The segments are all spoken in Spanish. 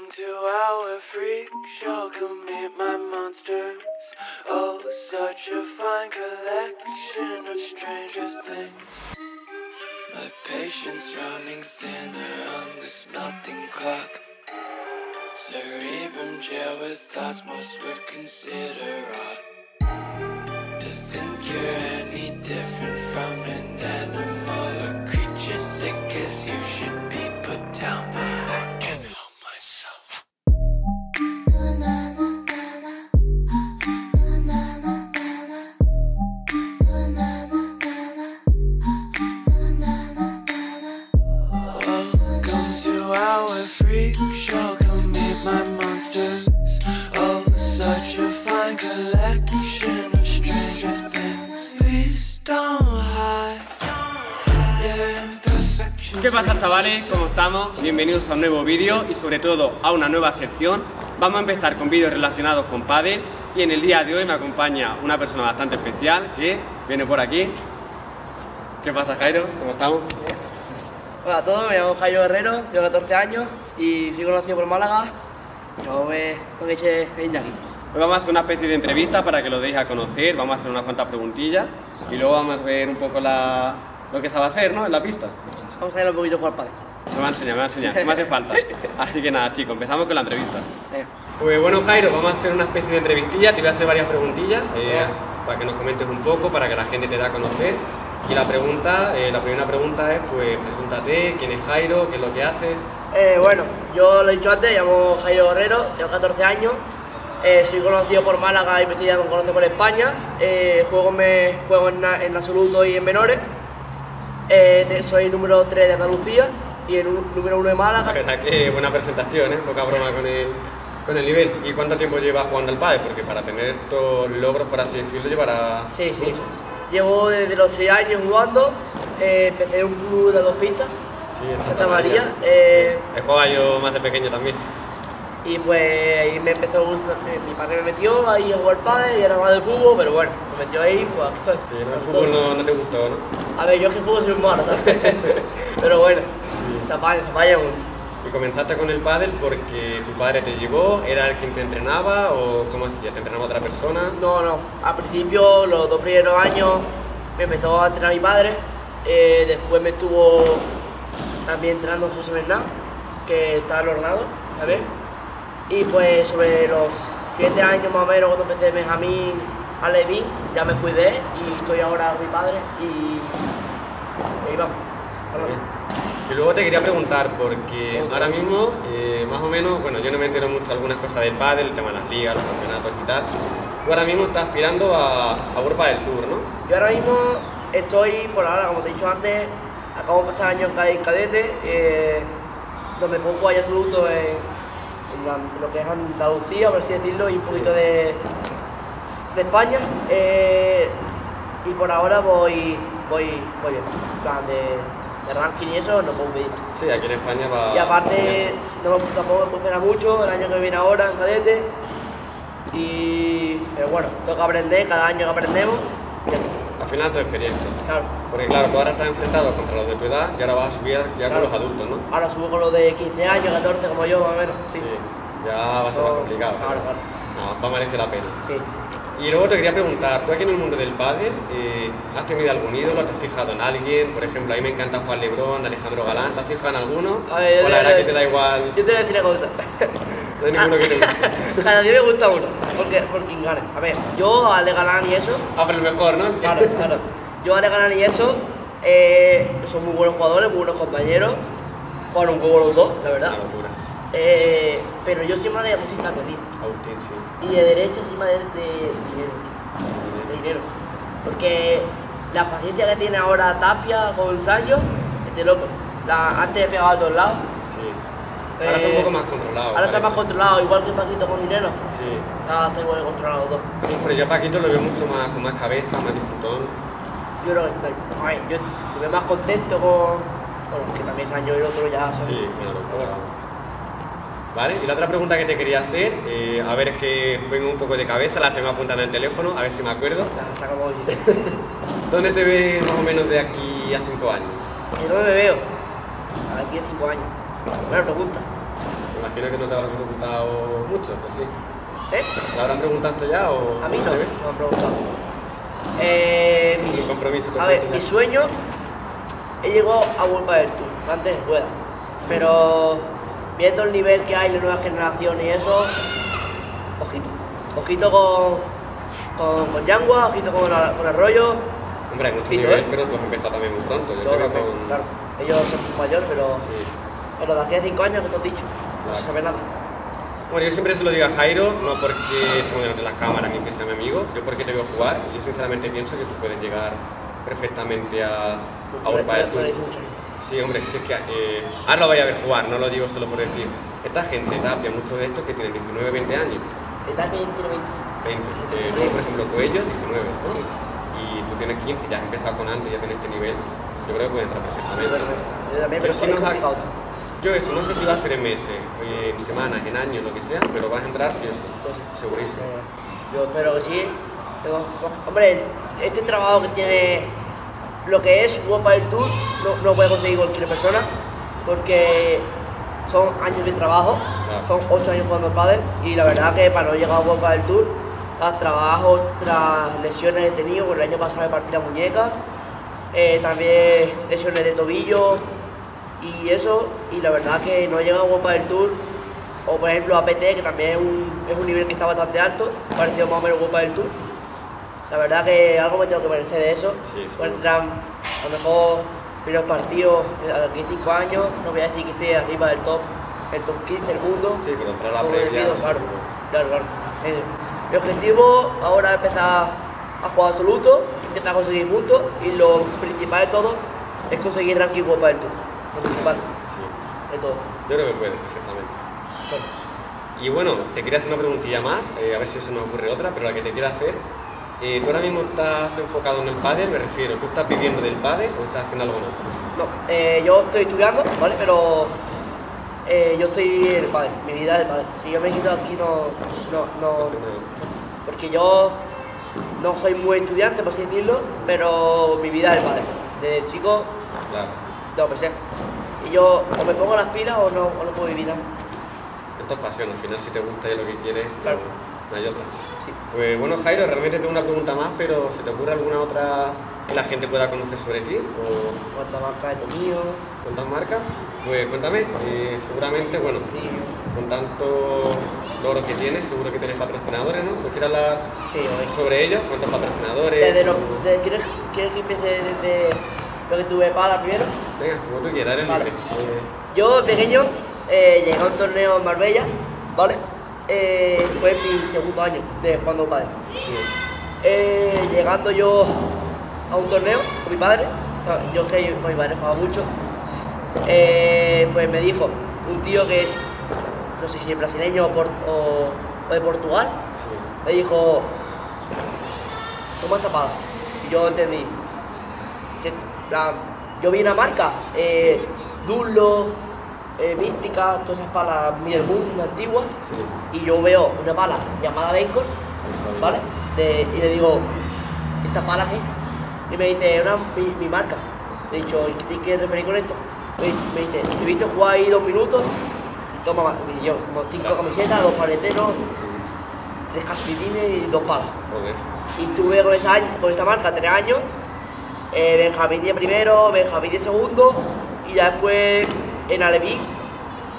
Come to our freak show, come meet my monsters. Oh, such a fine collection of stranger things. My patience running thinner on this melting clock. Cerebrum jail with thoughts most would consider odd. To think you're fine collection of stranger things. Please don't hide your imperfections. ¿Qué pasa chavales? ¿Cómo estamos? Bienvenidos a un nuevo vídeo y sobre todo a una nueva sección. Vamos a empezar con vídeos relacionados con pádel y en el día de hoy me acompaña una persona bastante especial que viene por aquí. ¿Qué pasa Jairo? ¿Cómo estamos? Hola a todos, me llamo Jairo Guerrero, tengo 14 años y soy conocido por Málaga. Yo me con ese Iñaki. Hoy vamos a hacer una especie de entrevista para que lo deis a conocer, vamos a hacer unas cuantas preguntillas y luego vamos a ver un poco la- lo que sabe hacer ¿no? en la pista. Vamos a ver un poquito jugar padre. Me va a enseñar, me va a enseñar, que me hace falta. Así que nada chicos, empezamos con la entrevista. Venga. Pues bueno, Jairo, vamos a hacer una especie de entrevistilla. Te voy a hacer varias preguntillas eh, para que nos comentes un poco, para que la gente te dé a conocer. Y la pregunta, eh, la primera pregunta es, pues, preséntate, quién es Jairo, qué es lo que haces. Eh, bueno, yo lo he dicho antes, me llamo Jairo Guerrero, tengo 14 años, eh, soy conocido por Málaga y me estoy dando por España. Eh, juego me, juego en, en absoluto y en menores. Eh, soy número 3 de Andalucía y el número 1 de La Málaga. verdad que buena presentación. Poca broma con el, con el nivel. ¿Y cuánto tiempo llevas jugando al pádel? Porque para tener estos logros, por así decirlo, llevará Sí, sí. mucho. Llevo desde los 6 años jugando, empecé en un club de dos pistas, Sí, en Santa María. He jugado yo más de pequeño también. Y pues ahí me empezó a gustar, eh, mi padre me metió ahí a jugar pádel y era más de fútbol, pero bueno, me metió ahí, pues aquí estoy. Sí, ¿no? El fútbol no, no te gustó, ¿no? A ver, yo es que fútbol soy un malo, pero bueno, se apaña, se apaña uno. Y comenzaste con el pádel porque tu padre te llevó, era el quien te entrenaba o cómo hacía, te entrenaba otra persona. No, no, al principio, los dos primeros años, me empezó a entrenar mi padre, eh, después me estuvo también entrenando José Bernal, que está en Orlando, ¿sabes? Y pues sobre los siete años más o menos, cuando empecé Benjamín a Levín, ya me fui de él y estoy ahora con mi padre y, y ahí vamos. Y luego te quería preguntar, porque ahora mismo, eh, más o menos, bueno, yo no me entero mucho algunas cosas del pádel, el tema de las ligas, los campeonatos y tal. Tú ahora mismo estás aspirando a, a World Padel Tour, ¿no? Yo ahora mismo estoy, por ahora, como te he dicho antes, acabo de pasar año en ca- en cadete, eh, donde jugar ya absoluto en lo que es Andalucía, por así decirlo, y un poquito de, de España. eh, y por ahora voy, voy, voy bien. En plan de, de ranking y eso no puedo pedir. Sí, aquí en España va... Y aparte, no, tampoco me esperar mucho, el año que viene ahora en cadete. Y, pero bueno, toca aprender, cada año que aprendemos, ya. Al final tu experiencia. Claro. Porque claro, tú ahora estás enfrentado contra los de tu edad y ahora vas a subir ya Claro. con los adultos, ¿no? Ahora subo con los de 15 años, 14 como yo, más o menos. Sí, Ya va a ser más complicado. Claro, claro. No, va a merecer la pena. Sí, sí. Y luego te quería preguntar, tú aquí en el mundo del pádel, eh, ¿has tenido algún ídolo? ¿Te has fijado en alguien? Por ejemplo, a mí me encanta Juan Lebrón, Alejandro Galán, ¿te has fijado en alguno? A ver, o la verdad que te da igual, Yo te voy a decir una cosa. no hay ninguno que te guste. Cada día me gusta uno, porque, por quien gane. A ver, yo, Ale Galán y eso, Ah, pero el mejor, ¿no? claro, claro. Yo, Ale Galán y eso, eh, son muy buenos jugadores, muy buenos compañeros. Juegan un juego los dos, la verdad. Eh, pero yo soy más de Agustín tío. Agustín, sí. Y de derecha soy más de, de dinero. De dinero. Porque la paciencia que tiene ahora Tapia con Sancho es de loco. La, antes pegaba a todos lados. Ahora está un Eh, poco más controlado. Ahora está más controlado, igual que Paquito con dinero. Sí. Está, está igual controlado los dos. Sí, pero yo a Paquito lo veo mucho más, con más cabeza, más disfrutón. Yo creo que está, ay, yo me veo más contento con. Bueno, que también Sancho y el otro ya son. Sí, una locura. Vale, y la otra pregunta que te quería hacer, eh, a ver, es que vengo un poco de cabeza, las tengo apuntadas en el teléfono, a ver si me acuerdo. ¿Dónde te ves más o menos de aquí a cinco años? Yo no me veo. Aquí a 5 años. Buena pregunta. Me imagino que no te habrán preguntado mucho, pues sí. ¿Eh? ¿Te habrán preguntado esto ya o A mí no, me han preguntado. Eh, Un compromiso a ver, mi sueño he llegado a World del Tour, antes de rueda. Pero viendo el nivel que hay, la nueva generación y eso, ojito. Ojito con, con, con Yangua, ojito con, Ar- con Arroyo. Hombre, hay mucho Ojito, nivel, ¿eh? pero tú has empezado también muy pronto. Yo con... claro, ellos son mayores, pero, Sí. Pero de aquí a 5 años, que te has dicho, no se sabe nada. Bueno, yo siempre se lo digo a Jairo, no porque tengo delante de las cámaras ni que sea mi amigo, yo porque te veo jugar y yo sinceramente pienso que tú puedes llegar perfectamente a, a del Tour. gente. Sí, hombre, si es que eh, ahora lo vaya a ver jugar, no lo digo solo por decir. Esta gente, Tapia, muchos de estos que tienen 19, 20 años, Está bien, tiene 20. 20. Eh, luego, por ejemplo, Coello, 19. ¿no? Y tú tienes 15, ya has empezado con antes, ya tienes este nivel. Yo creo que puedes entrar perfectamente. Yo también, pero Yo sí nos ha-. Yo eso, no sé si va a ser en meses, en semanas, en años, lo que sea, pero vas a entrar sí o sí, segurísimo. Yo espero que sí. Tengo- hombre, este trabajo que tiene lo que es World del Tour no, no puede conseguir cualquier persona porque son años de trabajo, Claro. son 8 años jugando al pádel y la verdad que para no llegar a World del Tour, tras trabajo, tras lesiones he tenido, porque el año pasado me partí la muñeca, eh, también lesiones de tobillo y eso, y la verdad que no he llegado a World del Tour o por ejemplo APT, que también es un, es un nivel que está bastante alto, parecido más o menos a del Tour. La verdad que algo me tengo que merecer de eso. Sí, sí. Entrar a lo mejor primeros partidos, eh, aquí 5 años, no voy a decir que esté arriba del top, el top 15 del mundo. Sí, pero entrar a la previa. claro, claro, claro. Eh, mi objetivo ahora es empezar a jugar absoluto, intentar conseguir puntos y lo principal de todo es conseguir ranking World del Tour. Lo principal sí. de todo. Yo creo que puedes, perfectamente. Bueno. Y bueno, te quería hacer una preguntilla más, eh, a ver si se nos ocurre otra, pero la que te quiero hacer. eh, ¿Tú ahora mismo estás enfocado en el pádel? Me refiero, ¿tú estás viviendo del pádel o estás haciendo algo otro? No, eh, yo estoy estudiando, ¿vale? Pero eh, yo estoy en el padre, mi vida es el padre. Si yo me quito aquí no, no, no, porque yo no soy muy estudiante, por así decirlo, pero mi vida es el padre. Desde chico, Claro. no, pues ya. Y yo o me pongo las pilas o no, o no puedo vivir nada. Esto es pasión, al final si te gusta y es lo que quieres, Claro. no hay otra. Sí. Pues bueno, Jairo, realmente tengo una pregunta más, pero ¿se te ocurre alguna otra que la gente pueda conocer sobre ti? ¿O ¿Cuántas marcas he tenido? cuántas marcas? Pues cuéntame, eh, seguramente, bueno, Sí, con tanto logro que tienes, seguro que tienes patrocinadores, ¿no? ¿No quieres hablar sí, sobre ellos? ¿Cuántos patrocinadores? Desde lo, desde- ¿quieres, ¿Quieres que empiece desde lo que tuve para primero? Venga, como tú quieras, eres Vale. libre. Yo, pequeño, eh, llegué a un torneo en Marbella, ¿vale? Eh, fue mi segundo año de jugando padre. sí. Eh, llegando yo a un torneo con mi padre, yo que con mi padre jugaba mucho, eh, pues me dijo un tío que es, no sé si es brasileño o, por- o- o de Portugal, sí. me dijo, toma esta pala. Y yo entendí. Yo vi una marca, eh, Dullo, eh, Mística, todas esas palas Middle Moon antiguas, Sí. y yo veo una pala llamada Bacon, ¿vale? De- y le digo, ¿esta pala qué es? Y me dice, una, mi, mi marca. Le he dicho, ¿y qué te quieres referir con esto? Me, me dice, te he visto jugar ahí dos minutos, toma, más". y yo como cinco camisetas, dos paleteros, tres calcetines y dos palas. Y tuve con esa, año- con esa marca tres años, eh, Benjamín de primero, Benjamín de segundo, y ya después en Alevín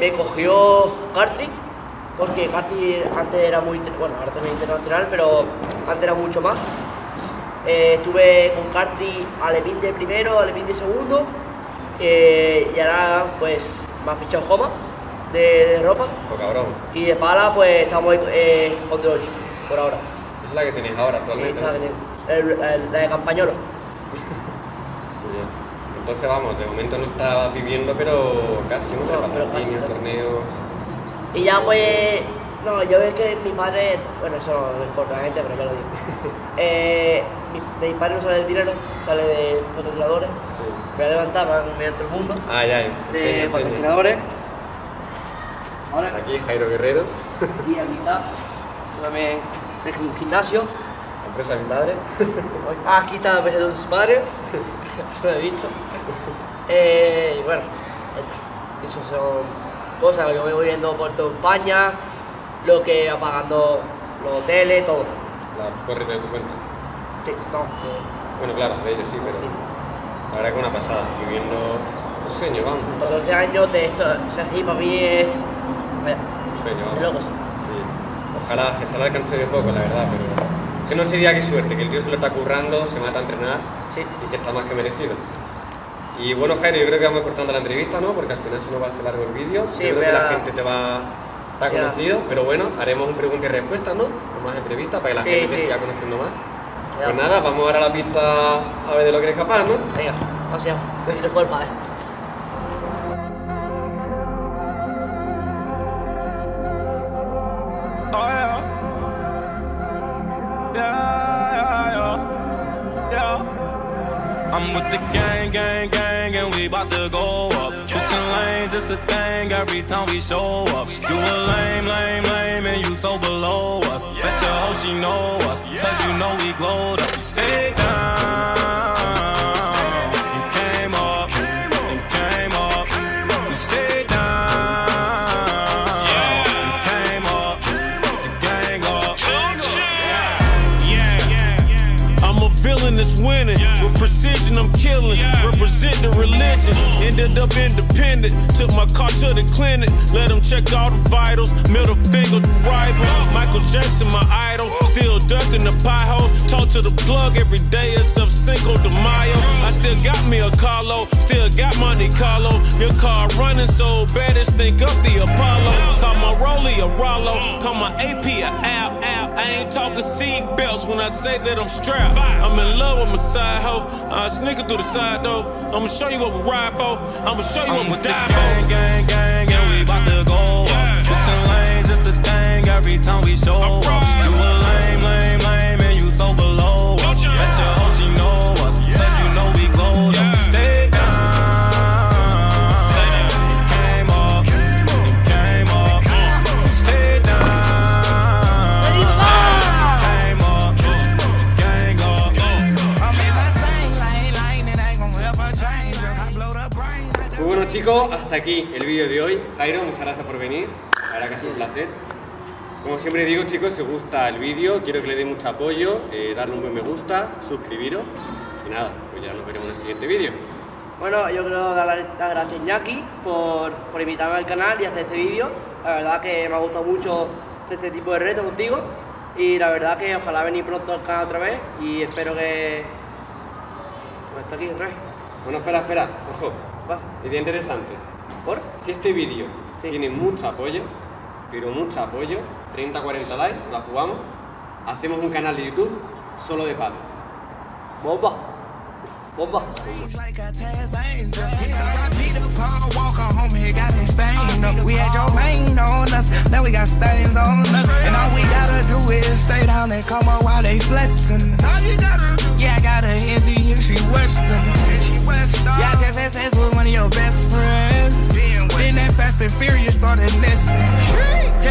me cogió Cartri, porque Cartri antes era muy, bueno, ahora también internacional, pero antes era mucho más. Eh, estuve con Cartri Alevín de primero, Alevín de segundo, eh, y ahora pues me ha fichado Joma de, de ropa, cabrón. y de pala pues estamos con de 8 por ahora. Esa es la que tenéis ahora Sí, actualmente. está ¿no? bien. El- el- la de Campañolo. Entonces vamos, de momento no estás viviendo, pero casi, De patrocinios, casi. torneos. Y ya pues, no, yo veo que mi padre, bueno, eso no importa a la gente, pero ya lo digo. Eh, mi, mi padre no sale del dinero, sale de patrocinadores. Sí. Me voy a levantar, van mediante el mundo. Ah, ya, De enseña, enseña. patrocinadores. Ahora, Aquí Jairo Guerrero, y aquí está. También es un gimnasio. la empresa de mi padre. Ah, aquí está la mesa de sus padres. Lo he visto. Eh, y bueno, esos son cosas. Me voy yendo por toda España, lo que va pagando los hoteles, todo. Claro, corre de tu cuenta. Sí, todo. Bueno, claro, de ellos sí, pero la verdad que una pasada, viviendo un sueño, vamos. 14 años de esto, o sea, sí, para mí es. Un sueño, vamos. loco, sí. Ojalá, al alcance de poco, la verdad, pero que no sería qué suerte, que el tío se lo está currando, se mata a entrenar Sí. y que está más que merecido. Y bueno, Jairo, yo creo que vamos cortando la entrevista, ¿no? Porque al final se nos va a hacer largo el vídeo. Sí, yo creo que la gente te va está conocido, pero bueno, haremos un pregunta y respuesta, ¿no? Con más entrevistas para que la Sí, gente te sí. siga conociendo más. Pues nada, vamos ahora a la pista a ver de lo que eres capaz, ¿no? Venga, vamos allá. Y después el padre. With the gang, gang, gang, and we bout to go up. Switching lanes, it's a thing every time we show up. You a lame, lame, lame, and you so below us. Bet your hoe she know us, cause you know we glowed up. We stayed down and came up and came up. We stayed down and came up and gang up. Yeah, I'm a villain that's winning. I'm killing. Yeah. Ended up independent. Took my car to the clinic. Let them check all the vitals. Middle finger to rival. Michael Jackson, my idol. Still ducking the pie hole. Talk to the plug every day except Cinco de Mayo. I still got me a Carlo. Still got Monte Carlo. Your car running so bad, it's think up the Apollo. Call my Rolly a Rollo. Call my AP a Al. I ain't talking seat belts when I say that I'm strapped. I'm in love with my side hoe. I sneaking through the side door. I'ma show you what we ride for. I'ma show you what we die. Gang, gang, gang, and we bout to go up. Switching lanes, it's a thing every time we show up. Chicos, hasta aquí el vídeo de hoy. Jairo, muchas gracias por venir. La verdad que ha sido un placer. Como siempre digo chicos, si os gusta el vídeo, quiero que le deis mucho apoyo, eh, darle un buen me gusta, suscribiros. Y nada, pues ya nos veremos en el siguiente vídeo. Bueno, yo quiero dar las gracias a Iñaki por, por invitarme al canal y hacer este vídeo. La verdad que me ha gustado mucho hacer este tipo de retos contigo. Y la verdad que ojalá venir pronto al canal otra vez y espero que... Pues está aquí otra vez. Bueno, espera, espera, ojo, Idea interesante. ¿Por? Si este vídeo Sí. tiene mucho apoyo, pero mucho apoyo, 30-40 likes, la jugamos, hacemos un canal de YouTube solo de padre. Bomba. Bomba. Like a Taz angel. It's like Peter Paul Walker home here got me stained up. We had your main on us, now we got stains on us. And all we gotta do is stay down and come up while they flexing. All you gotta do. Yeah, I got a Indian Y'all just had sex with one of your best friends. Then that Fast and Furious started listening.